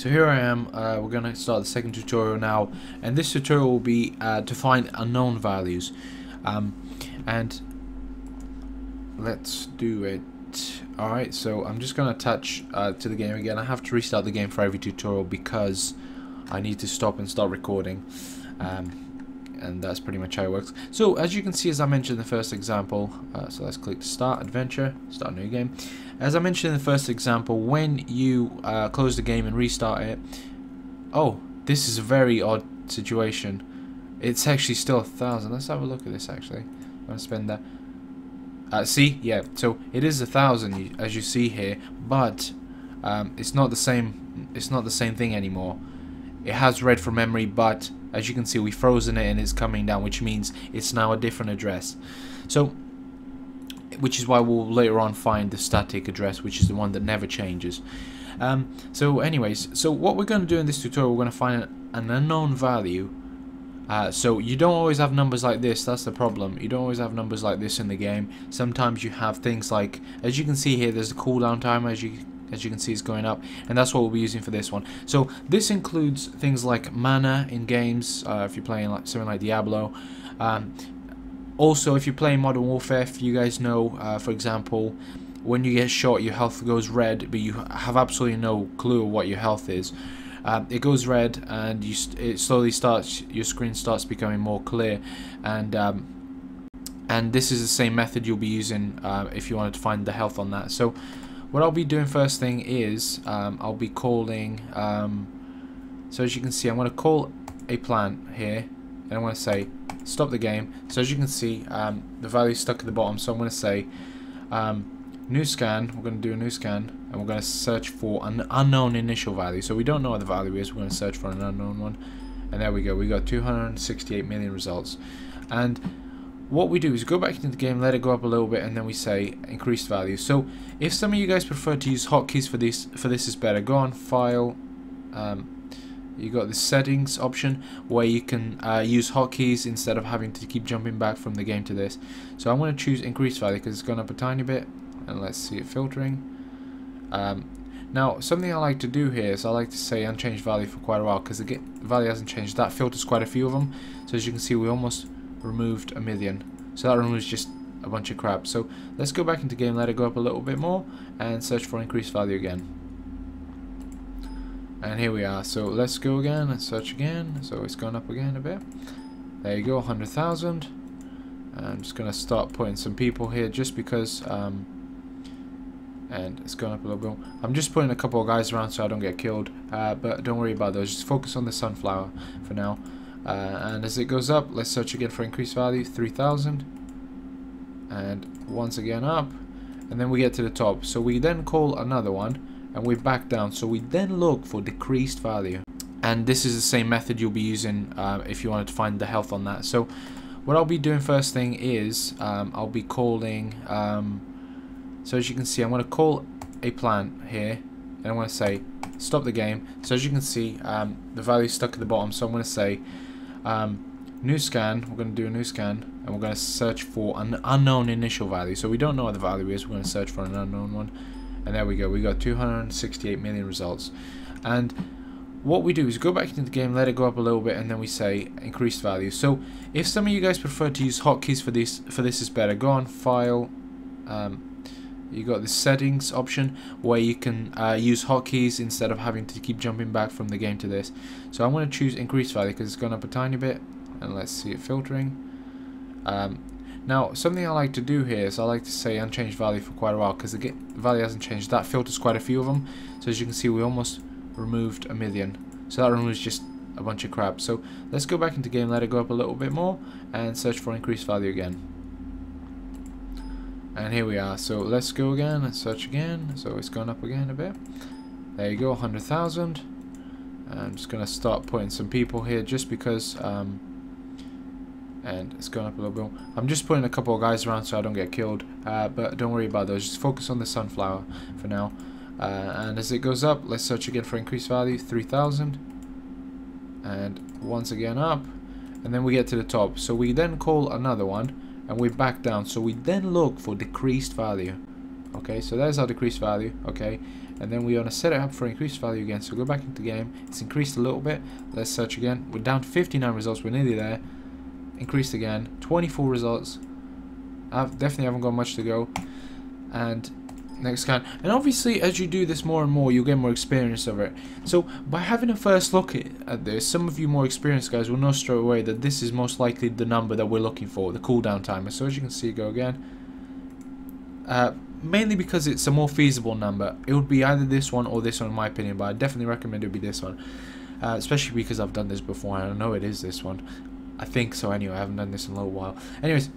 so here I am, uh, we're going to start the second tutorial now, and this tutorial will be uh, to find unknown values. Um, and let's do it. Alright, so I'm just going to touch uh, to the game again. I have to restart the game for every tutorial because I need to stop and start recording. Um, and that's pretty much how it works. So as you can see, as I mentioned in the first example, uh, so let's click Start Adventure, Start New Game. As I mentioned in the first example, when you uh, close the game and restart it, oh, this is a very odd situation. It's actually still a thousand. Let's have a look at this actually. I'm gonna spend that. Uh, see, yeah, so it is a thousand as you see here, but um, it's not the same. It's not the same thing anymore. It has read from memory, but as you can see, we've frozen it and it's coming down, which means it's now a different address. So, which is why we'll later on find the static address, which is the one that never changes. Um, so anyways, so what we're going to do in this tutorial, we're going to find an unknown value. Uh, so you don't always have numbers like this, that's the problem. You don't always have numbers like this in the game. Sometimes you have things like, as you can see here, there's a cooldown timer, as you as you can see is going up and that's what we'll be using for this one. So this includes things like mana in games uh, if you're playing like something like Diablo. Um, also if you're playing Modern Warfare if you guys know uh, for example when you get shot your health goes red but you have absolutely no clue what your health is. Uh, it goes red and you it slowly starts your screen starts becoming more clear and um, and this is the same method you'll be using uh, if you wanted to find the health on that. So what I'll be doing first thing is um, I'll be calling um, so as you can see I'm to call a plant here and I'm to say stop the game. So as you can see um, the value stuck at the bottom so I'm going to say um, new scan we're going to do a new scan and we're going to search for an unknown initial value. So we don't know what the value is we're going to search for an unknown one and there we go we got 268 million results. And what we do is go back into the game, let it go up a little bit, and then we say increased value. So if some of you guys prefer to use hotkeys for this, for this is better. Go on File. Um, you got the settings option where you can uh, use hotkeys instead of having to keep jumping back from the game to this. So I'm going to choose increased value because it's gone up a tiny bit, and let's see it filtering. Um, now, something I like to do here is I like to say unchanged value for quite a while because the value hasn't changed. That filters quite a few of them. So as you can see, we almost removed a million. So that one was just a bunch of crap. So let's go back into game, let it go up a little bit more, and search for increased value again. And here we are. So let's go again and search again. So it's gone up again a bit. There you go, 100,000. I'm just going to start putting some people here just because... Um, and it's going up a little bit. I'm just putting a couple of guys around so I don't get killed. Uh, but don't worry about those. Just focus on the sunflower for now. Uh, and as it goes up, let's search again for increased value, 3000. And once again up. And then we get to the top. So we then call another one and we're back down. So we then look for decreased value. And this is the same method you'll be using uh, if you wanted to find the health on that. So what I'll be doing first thing is um, I'll be calling, um, so as you can see, I'm going to call a plant here and I'm going to say stop the game. So as you can see, um, the value is stuck at the bottom. So I'm going to say um, new scan, we're going to do a new scan, and we're going to search for an unknown initial value. So we don't know what the value is, we're going to search for an unknown one. And there we go, we got 268 million results. And what we do is go back into the game, let it go up a little bit, and then we say increased value. So if some of you guys prefer to use hotkeys for this, for this is better, go on File, um, you got the settings option where you can uh, use hotkeys instead of having to keep jumping back from the game to this. So I'm going to choose increase value because it's gone up a tiny bit and let's see it filtering. Um, now something I like to do here is I like to say unchanged value for quite a while because the value hasn't changed. That filters quite a few of them. So as you can see we almost removed a million. So that removes just a bunch of crap. So let's go back into game, let it go up a little bit more and search for increased value again. And here we are. So let's go again and search again. So it's gone up again a bit. There you go, 100,000. I'm just going to start putting some people here just because... Um, and it's gone up a little bit. I'm just putting a couple of guys around so I don't get killed. Uh, but don't worry about those. Just focus on the sunflower for now. Uh, and as it goes up, let's search again for increased value, 3,000. And once again up. And then we get to the top. So we then call another one and we back down. So we then look for decreased value. Okay so there's our decreased value okay? And then we want to set it up for increased value again. So go back into the game. It's increased a little bit. Let's search again. We're down to 59 results. We're nearly there. Increased again. 24 results. I definitely haven't got much to go. And next scan and obviously as you do this more and more you'll get more experience of it. So by having a first look at this some of you more experienced guys will know straight away that this is most likely the number that we're looking for the cooldown timer. So as you can see go again. Uh, mainly because it's a more feasible number. It would be either this one or this one in my opinion but I definitely recommend it would be this one. Uh, especially because I've done this before and I know it is this one. I think so anyway. I haven't done this in a little while. Anyways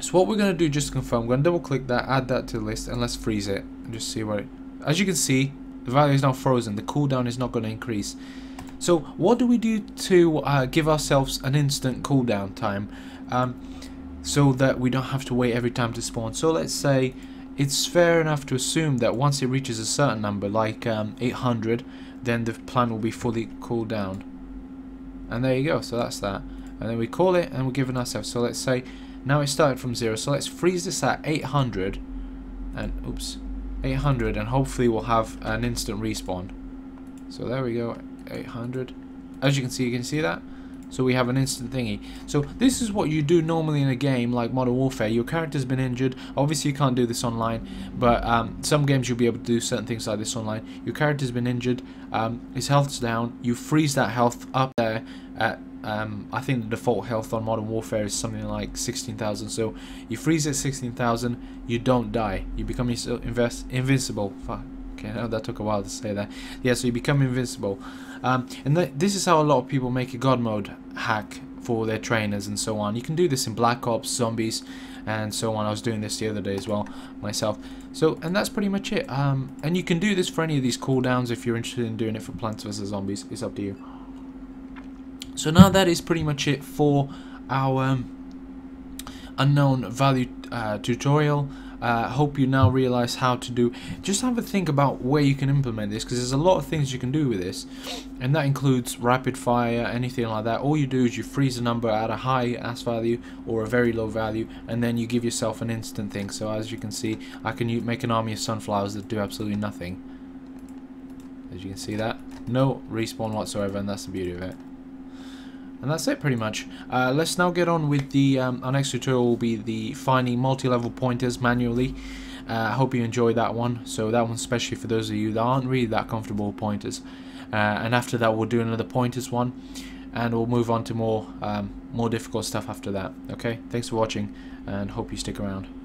so what we're going to do, just to confirm, we're going to double click that, add that to the list, and let's freeze it, and just see where it... As you can see, the value is now frozen, the cooldown is not going to increase. So what do we do to uh, give ourselves an instant cooldown time, um, so that we don't have to wait every time to spawn? So let's say it's fair enough to assume that once it reaches a certain number, like um, 800, then the plan will be fully cooled down. And there you go, so that's that. And then we call it, and we're giving ourselves, so let's say now it started from zero, so let's freeze this at 800, and oops, 800, and hopefully we'll have an instant respawn. So there we go, 800. As you can see, you can see that. So we have an instant thingy. So this is what you do normally in a game like Modern Warfare. Your character's been injured. Obviously you can't do this online, but um, some games you'll be able to do certain things like this online. Your character's been injured. Um, his health's down. You freeze that health up there at um, I think the default health on Modern Warfare is something like 16,000. So you freeze at 16,000, you don't die. You become invincible. Okay, now that took a while to say that. Yeah, so you become invincible. Um, and th this is how a lot of people make a God mode hack for their trainers and so on. You can do this in Black Ops, Zombies, and so on. I was doing this the other day as well myself. So, and that's pretty much it. Um, and you can do this for any of these cooldowns if you're interested in doing it for Plants vs Zombies. It's up to you. So now that is pretty much it for our um, unknown value uh, tutorial. Uh, hope you now realize how to do just have a think about where you can implement this because there's a lot of things you can do with this. And that includes rapid fire anything like that. All you do is you freeze a number at a high as value or a very low value and then you give yourself an instant thing. So as you can see I can make an army of sunflowers that do absolutely nothing. As you can see that no respawn whatsoever and that's the beauty of it and that's it pretty much. Uh, let's now get on with the, um, our next tutorial will be the finding multi-level pointers manually. Uh, I uh, hope you enjoy that one. So that one especially for those of you that aren't really that comfortable with pointers. Uh, and after that we'll do another pointers one. And we'll move on to more, um, more difficult stuff after that. Okay, thanks for watching and hope you stick around.